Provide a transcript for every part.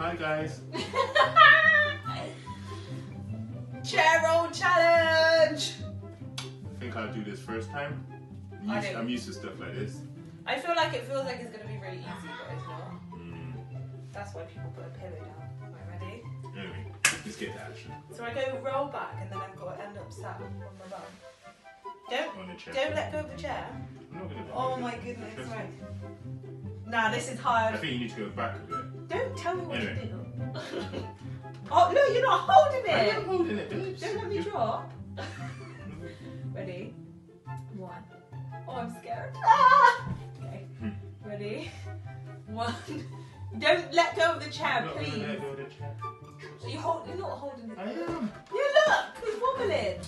Hi guys. Chair roll challenge. I think I'll do this first time. I'm used, I'm used to stuff like this. I feel like it feels like it's gonna be really easy, but it's not. That's why people put a pillow down. Right, ready? Anyway, let's get to action. So I go roll back, and then I've got to end up sat on my bum. Don't don't let go of the chair. I'm not gonna. Oh my goodness! Right. Nah, this is hard. I think you need to go back a bit. Don't tell me what Anyway. to do. oh no, you're not holding it. I it. am holding it, babes. Don't let me Just- drop. Ready? One. Oh, I'm scared. Ah! Okay. Hmm. Ready? One. Don't let go of the chair, I'm not please. let go of the chair. You hold. You're not holding it. I am. You look. It's wobbling.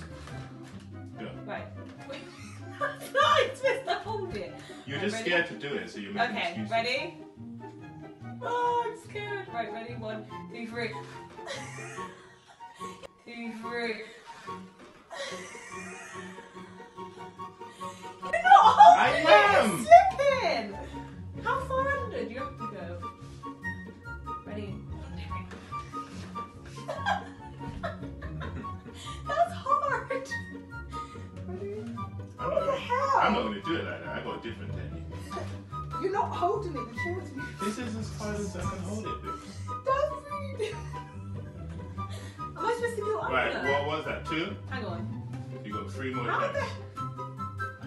Go. Right. That's not supposed to hold it. You're Right, just ready? scared to do it, so you're making Okay. excuses. Ready? Oh, I'm scared. Right. Ready? One, two, three. two, three. You're not holding I it. am. It's slipping. How far under do you have to go? Ready? That's hard. Ready? I'm What not, the gonna, hell? I'm not gonna do it like that. I got a different technique. You're not holding it. The chair's moving. This is as hard as I can hold it. babes. That's really. Am I supposed to go under? Right, what was that? Two? Hang on. You got three more How the?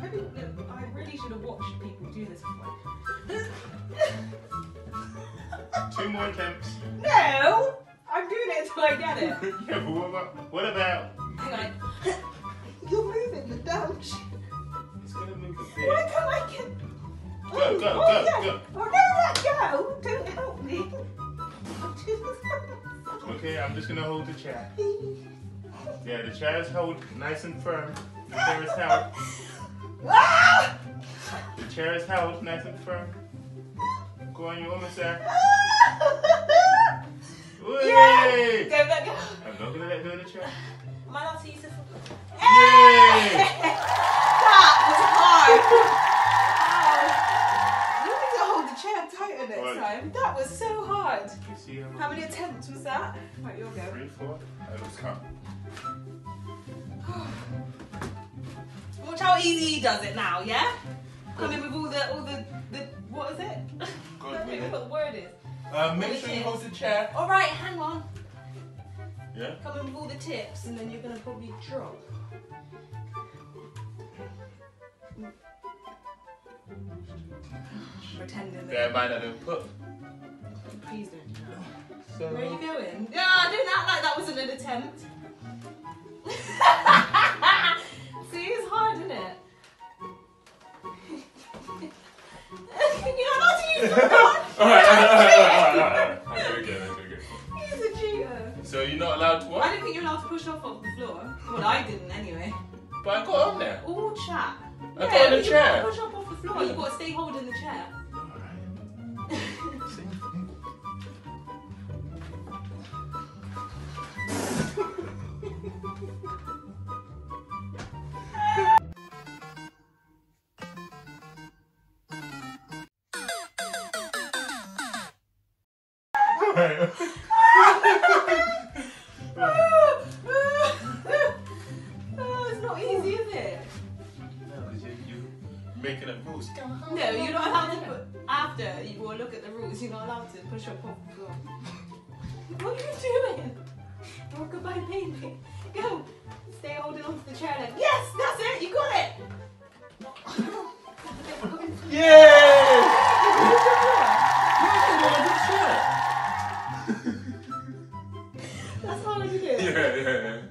I, didn't, um, I really should have watched people do this before. Two more attempts. no! I'm doing it until I get it. yeah, but what about, what about? No, let go! Don't help me. Okay, I'm just gonna hold the chair. Yeah, the chair is held nice and firm. The chair is held. Ah! The chair is held nice and firm. Go on, you're almost there. Whey! Go. I'm not gonna let go of the chair. Am I not to use this? Next Right. time. That was so hard. You see how, How many attempts was that? Right, you'll go. Three, four. I was count. Watch how easy he does it now, yeah? Come in with all the, all the, the what is it? Go I don't know what the word is. Um, make sure you hold the chair. All right, hang on. Yeah. Come in with all the tips, and then you're gonna probably drop. Pretending that. mind I don't put. Please don't. So. Where are you going? Yeah, don't act like that wasn't an attempt. See, it's hard, isn't it? You're not allowed to use the. Alright, alright, alright, alright. I do again, I do again. He's a cheater. So you're not allowed to I what? don't think you're allowed to push off of the floor. Well, I didn't anyway. But I got on there. All chat. I got on the you chair. push off the floor. You've got to stay holding the chair. Alright. Alright. oh, it's not easy, is it? Making up rules. No, you're not allowed to put, after you will look at the rules, you're not allowed to push up off the floor. What are you doing? Oh, goodbye, baby. Go. Stay holding on to the chair then. Yes, that's it. You got it. Yay! That's how I did it. Yeah, yeah, yeah.